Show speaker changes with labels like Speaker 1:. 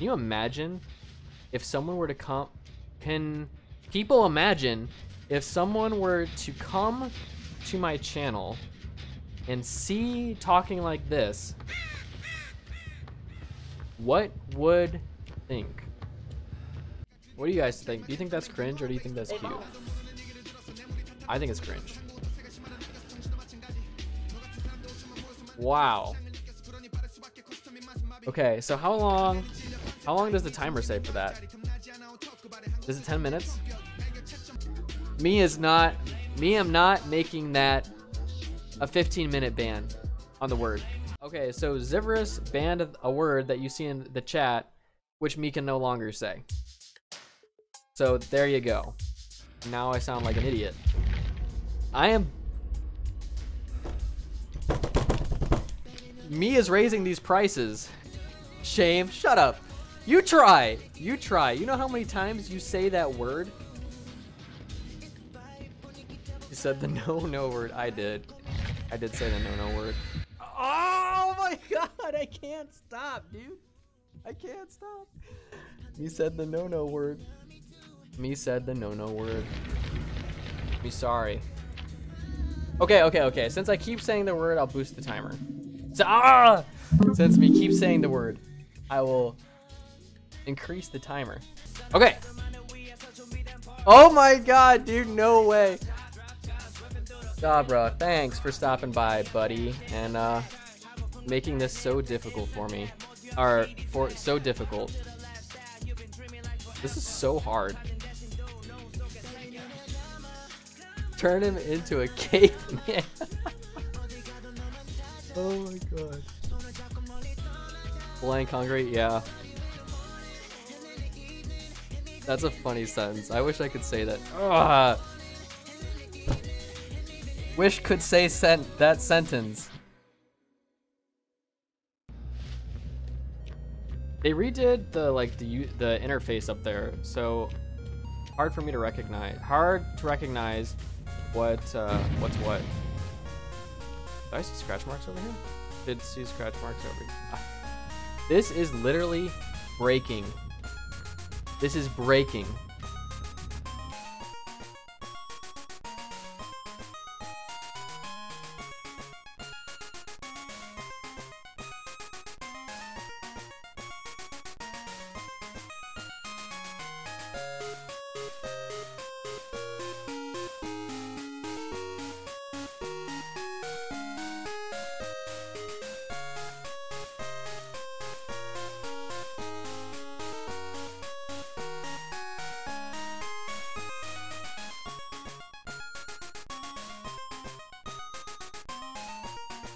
Speaker 1: Can you imagine if someone were to come? Can people imagine if someone were to come to my channel and see talking like this? What would think? What do you guys think? Do you think that's cringe or do you think that's cute? I think it's cringe. Wow. Okay, so how long how long does the timer say for that? Is it 10 minutes? Me is not me am not making that a 15 minute ban on the word. Okay, so Zivorous banned a word that you see in the chat, which me can no longer say. So there you go. Now I sound like an idiot. I am... Me is raising these prices. Shame. Shut up. You try. You try. You know how many times you say that word? You said the no no word. I did. I did say the no no word. Oh my god, I can't stop, dude. I can't stop. Me said the no no word. Me said the no no word. Be sorry. Okay, okay, okay. Since I keep saying the word, I'll boost the timer. So, ah! Since me keep saying the word, I will increase the timer. Okay. Oh my god, dude, no way. Dabra, thanks for stopping by, buddy, and uh, making this so difficult for me. Or, for so difficult. This is so hard. Turn him into a caveman. oh my god. Blank hungry, yeah. That's a funny sentence. I wish I could say that. Ugh. Wish could say sent that sentence. They redid the like the the interface up there, so hard for me to recognize. Hard to recognize what uh, what's what. Did I see scratch marks over here? Did see scratch marks over here? Ah. This is literally breaking. This is breaking.